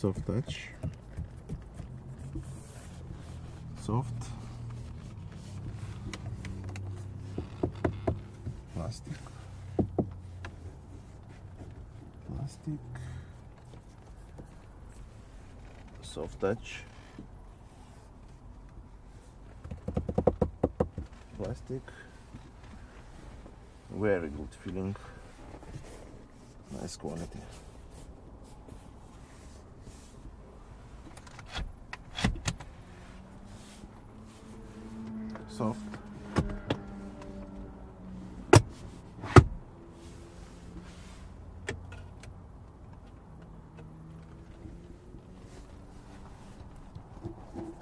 soft touch. Soft. Plastic. Plastic. Soft touch. Plastic. Very good feeling. Nice quality soft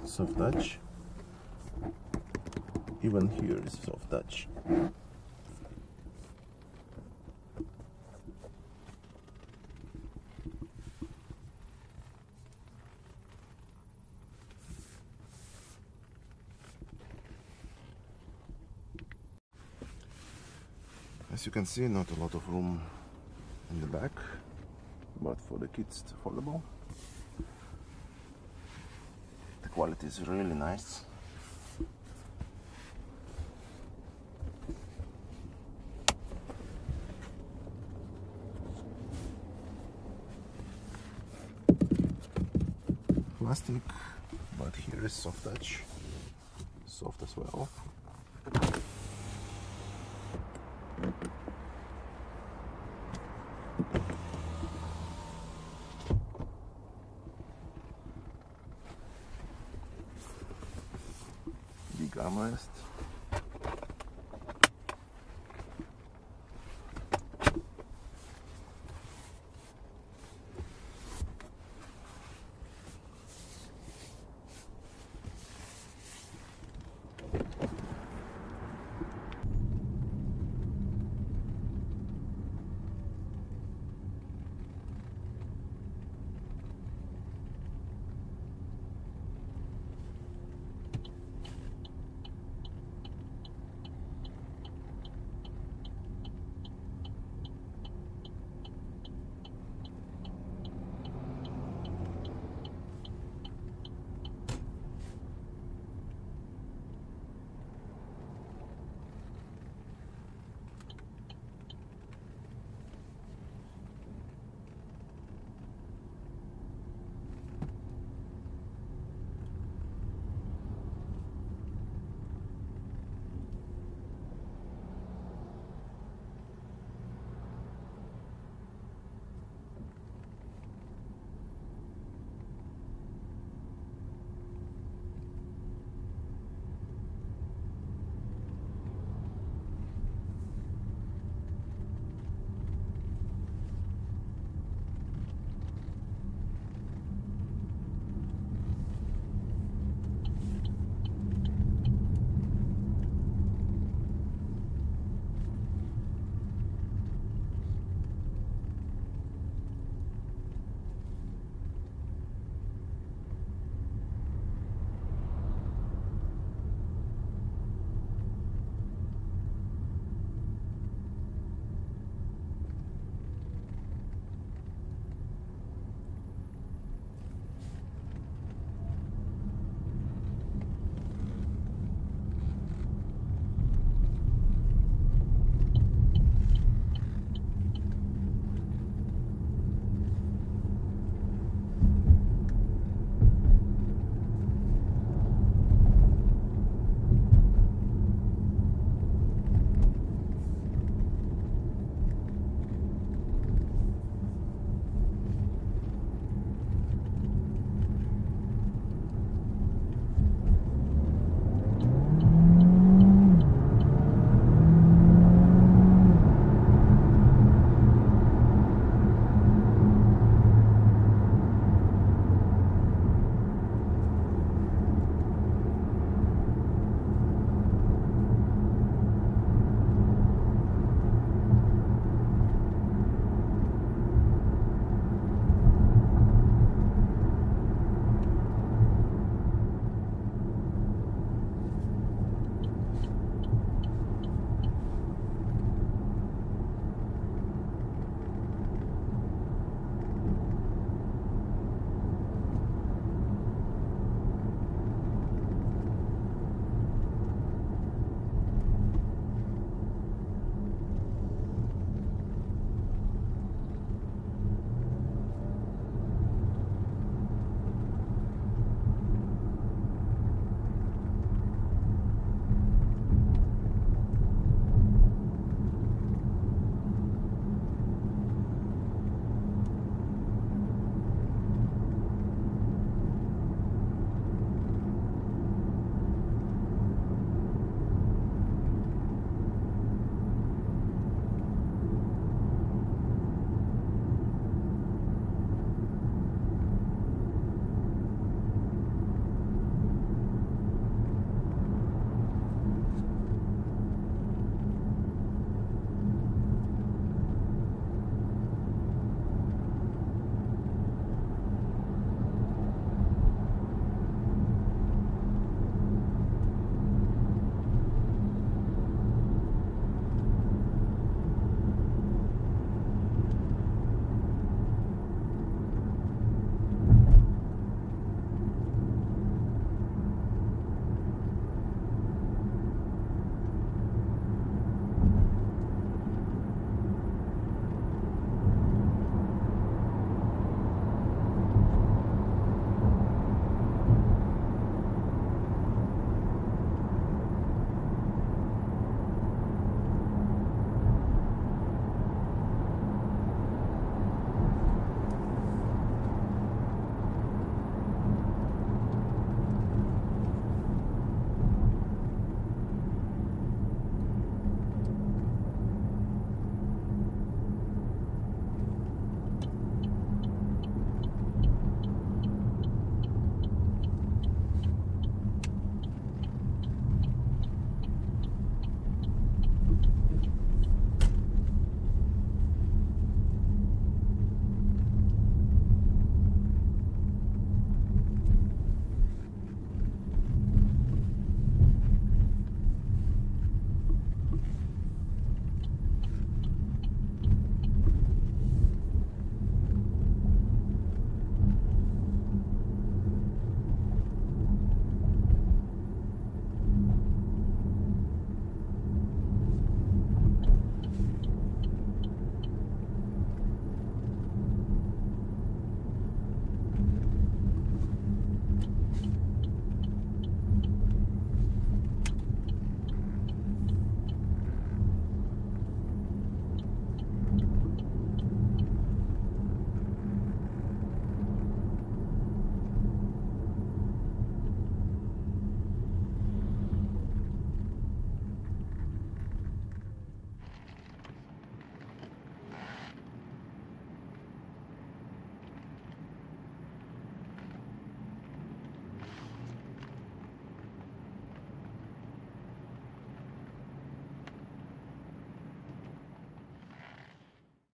soft touch. Even here is soft touch As you can see, not a lot of room in the back, but for the kids it's affordable. The quality is really nice. Plastic, but here is soft touch, soft as well. damals.